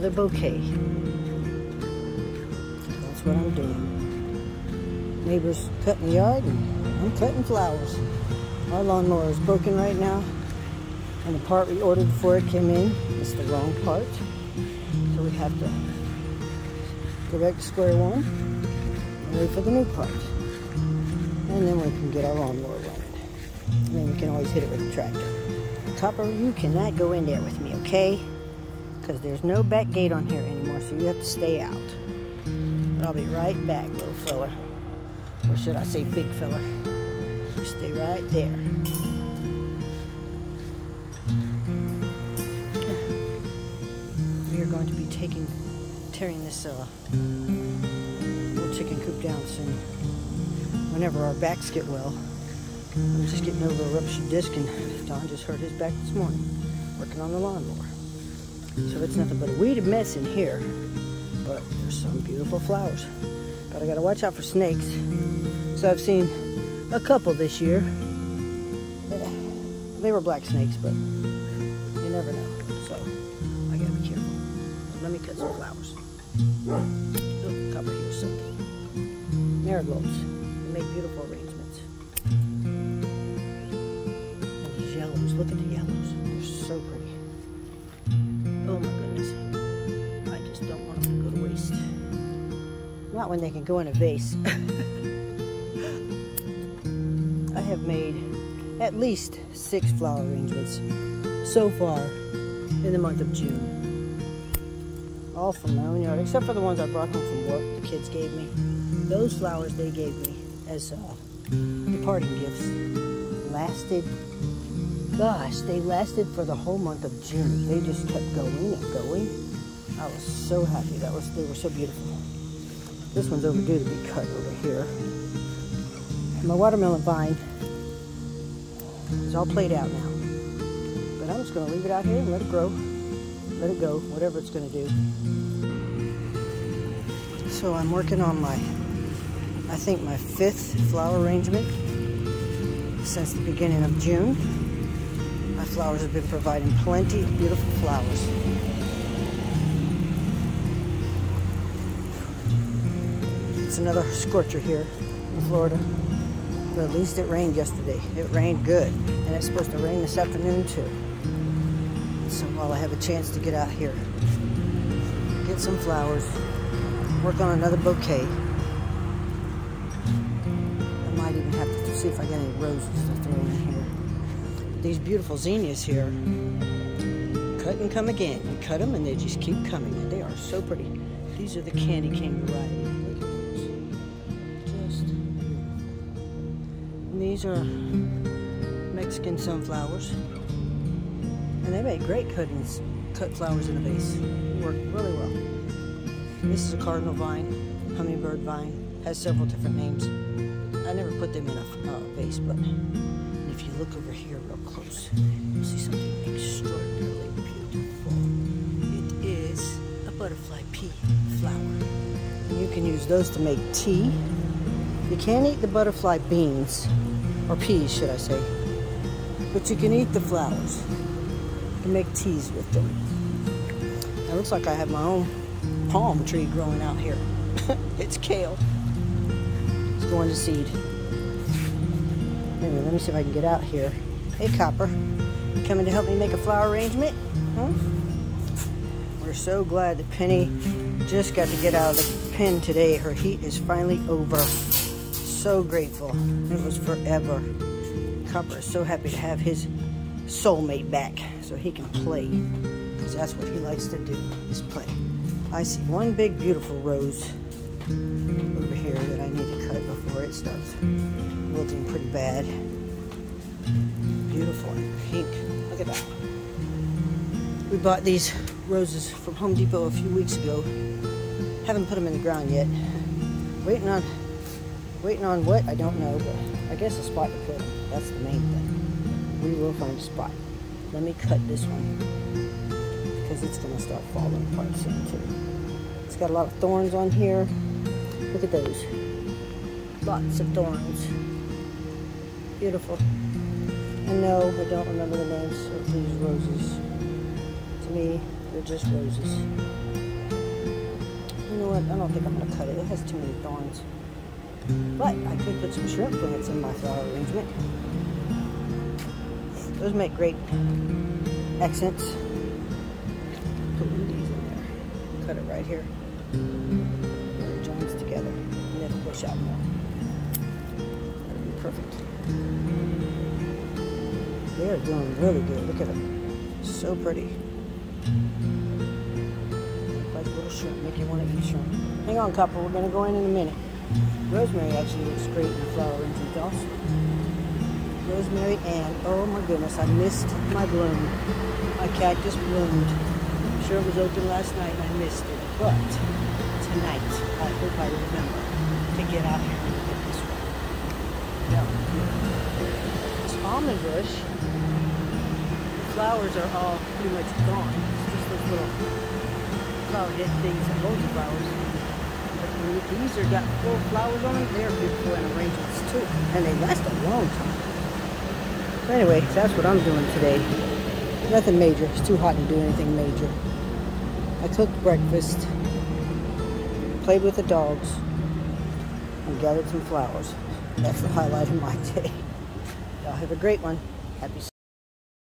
Another bouquet. That's what I'm doing. Neighbors cutting the yard and I'm cutting flowers. Our lawnmower is broken right now. And the part we ordered before it came in is the wrong part. So we have to go back to square one and wait for the new part. And then we can get our lawnmower running. And then we can always hit it with a tractor. Copper, you cannot go in there with me, okay? Because there's no back gate on here anymore, so you have to stay out. But I'll be right back, little fella. Or should I say big fella? You stay right there. We are going to be taking, tearing this uh, little chicken coop down soon. Whenever our backs get well. I'm just getting over a ruptured disc and Don just hurt his back this morning working on the lawnmower. So it's nothing but a weed mess in here, but there's some beautiful flowers. But I gotta watch out for snakes. So I've seen a couple this year. They were black snakes, but you never know. So I gotta be careful. Let me cut some flowers. Copper here something. Marigolds. They make beautiful arrangements. Not when they can go in a vase. I have made at least six flower arrangements so far in the month of June. All from my own yard, except for the ones I brought home from work the kids gave me. Those flowers they gave me as uh, departing gifts lasted, gosh, they lasted for the whole month of June. They just kept going and going. I was so happy. That was They were so beautiful. This one's overdue to be cut over here. And my watermelon vine is all played out now. But I'm just going to leave it out here and let it grow. Let it go, whatever it's going to do. So I'm working on my, I think my fifth flower arrangement since the beginning of June. My flowers have been providing plenty of beautiful flowers. It's another scorcher here in Florida. But at least it rained yesterday. It rained good. And it's supposed to rain this afternoon too. So while I have a chance to get out here, get some flowers, work on another bouquet. I might even have to see if I get any roses to throw in here. These beautiful zinnias here, cut and come again. You cut them and they just keep coming. They are so pretty. These are the candy cane variety. These are Mexican sunflowers. And they make great cuttings, cut flowers in a vase. Work really well. This is a cardinal vine, hummingbird vine. Has several different names. I never put them in a uh, vase, but if you look over here real close, you'll see something extraordinarily beautiful. It is a butterfly pea flower. You can use those to make tea. You can't eat the butterfly beans, or peas, should I say. But you can eat the flowers and make teas with them. It looks like I have my own palm tree growing out here. it's kale. It's going to seed. Anyway, let me see if I can get out here. Hey, Copper. You coming to help me make a flower arrangement? Huh? We're so glad that Penny just got to get out of the pen today. Her heat is finally over. So grateful. It was forever. Copper is so happy to have his soulmate back so he can play. Because that's what he likes to do, is play. I see one big beautiful rose over here that I need to cut before it starts wilting pretty bad. Beautiful pink. Look at that. We bought these roses from Home Depot a few weeks ago. Haven't put them in the ground yet. Waiting on, waiting on what? I don't know, but I guess a spot to put them. That's the main thing. We will find a spot. Let me cut this one because it's going to start falling apart soon too. It's got a lot of thorns on here. Look at those. Lots of thorns. Beautiful. And no, I don't remember the names of these roses. To me, They're just roses. You know what? I don't think I'm going to cut it. It has too many thorns. But I could put some shrimp plants in my flower arrangement. Those make great accents. Put one of these in there. Cut it right here. Where it joins together. And then push out more. That'll be perfect. They are doing really good. Look at them. So pretty. Like little shrimp. Make you want to eat shrimp. Hang on, couple. We're going to go in in a minute. Rosemary actually looks great in the flower arrangement also. Rosemary and oh my goodness, I missed my bloom. My cactus bloomed. I'm sure it was open last night and I missed it. But tonight, I hope I remember to get out here and at this one. Yeah. This almond bush, the flowers are all pretty much gone. It's just those little flower head things that hold the flowers. But these are got full flowers on them. They're beautiful in arrangements too. And they last a long time. So anyway, that's what I'm doing today. Nothing major. It's too hot to do anything major. I cooked breakfast, played with the dogs, and gathered some flowers. That's the highlight of my day. Y'all have a great one. Happy